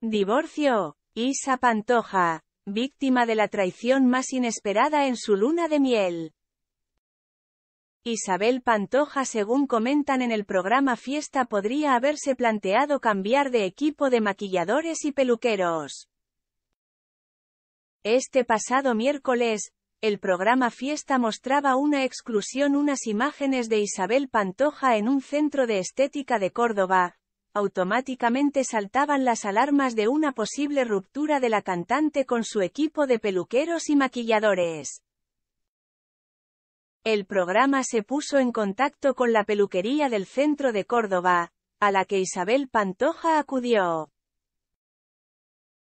Divorcio. Isa Pantoja, víctima de la traición más inesperada en su luna de miel. Isabel Pantoja según comentan en el programa Fiesta podría haberse planteado cambiar de equipo de maquilladores y peluqueros. Este pasado miércoles, el programa Fiesta mostraba una exclusión unas imágenes de Isabel Pantoja en un centro de estética de Córdoba. Automáticamente saltaban las alarmas de una posible ruptura de la cantante con su equipo de peluqueros y maquilladores. El programa se puso en contacto con la peluquería del centro de Córdoba, a la que Isabel Pantoja acudió.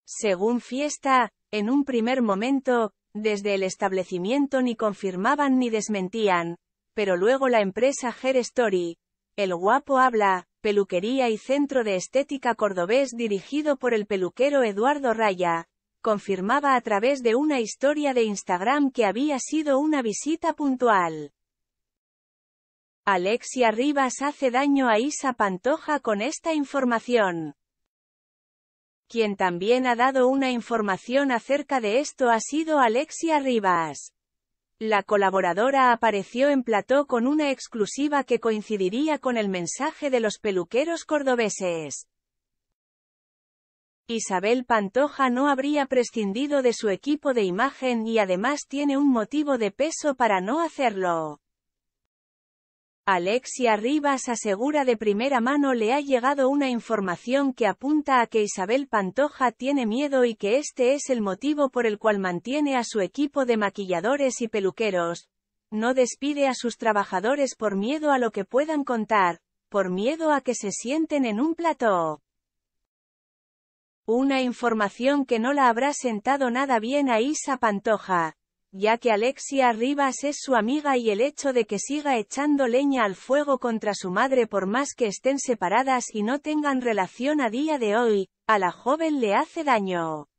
Según Fiesta, en un primer momento, desde el establecimiento ni confirmaban ni desmentían, pero luego la empresa Her Story, El Guapo Habla, peluquería y centro de estética cordobés dirigido por el peluquero Eduardo Raya, confirmaba a través de una historia de Instagram que había sido una visita puntual. Alexia Rivas hace daño a Isa Pantoja con esta información. Quien también ha dado una información acerca de esto ha sido Alexia Rivas. La colaboradora apareció en plató con una exclusiva que coincidiría con el mensaje de los peluqueros cordobeses. Isabel Pantoja no habría prescindido de su equipo de imagen y además tiene un motivo de peso para no hacerlo. Alexia Rivas asegura de primera mano le ha llegado una información que apunta a que Isabel Pantoja tiene miedo y que este es el motivo por el cual mantiene a su equipo de maquilladores y peluqueros. No despide a sus trabajadores por miedo a lo que puedan contar, por miedo a que se sienten en un plató. Una información que no la habrá sentado nada bien a Isa Pantoja, ya que Alexia Rivas es su amiga y el hecho de que siga echando leña al fuego contra su madre por más que estén separadas y no tengan relación a día de hoy, a la joven le hace daño.